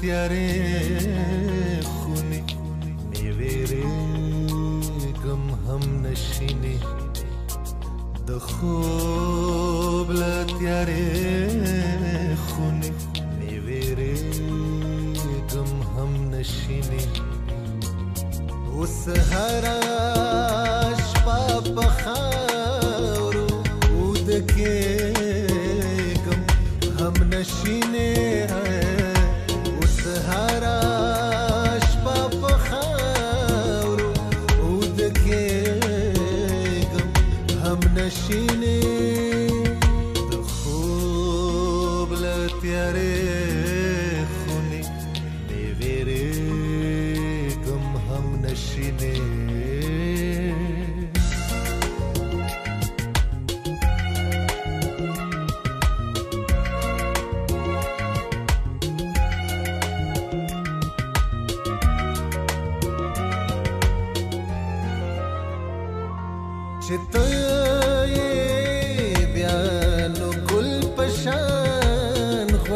تیارې خونې نیویرې غم هم نشینې د خوب له تیارې خونې نیویرې غم هم نشینې اوس هره شپه په خاورو ودکې غشینه د خوب له تیارې خونې بې وېرېږم هم نشینې Çıktı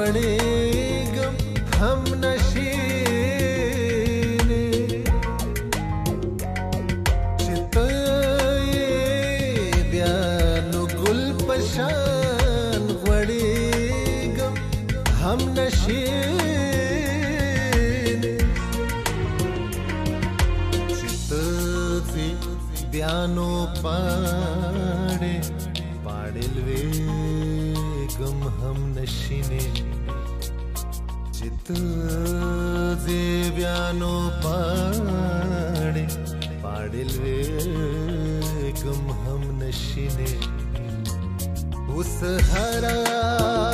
بنيقم هم نشيني شطاي بيانو قل بشان غوڑيقم هم نشيني شطاي بيانو پاڑي پاڑل وي गम हम नशीने चित दिव्यानो पाड़े पाड़िल वे गम हम नशीने उस हरा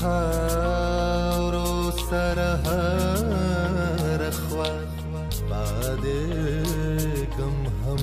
خارو سرها رخوة بعدكم هم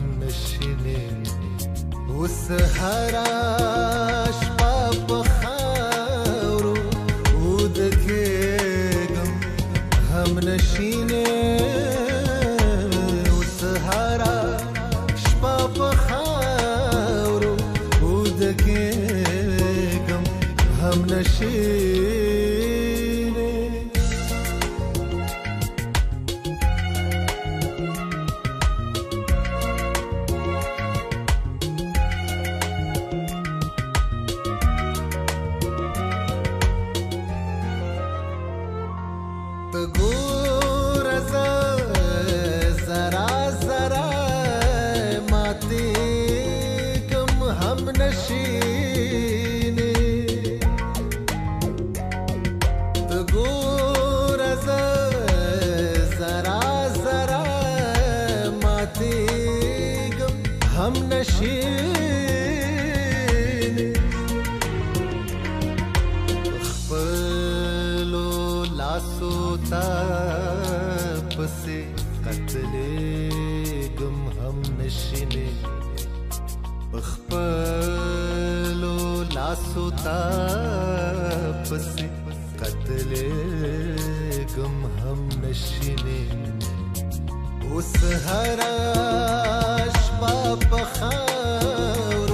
قتلې ګم هم نشینه بخپل आंसू ताप से कतले गम हम नशीने उस हराश बाप खार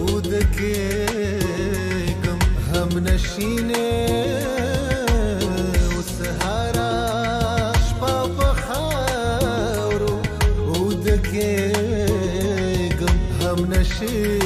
उद के गम हम नशीने उस हराश बाप खार उद के गम हम नशीने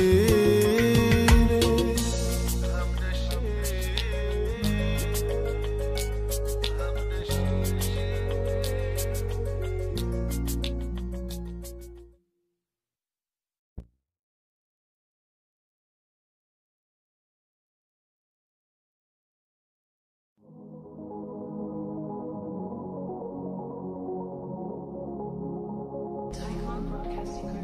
Christ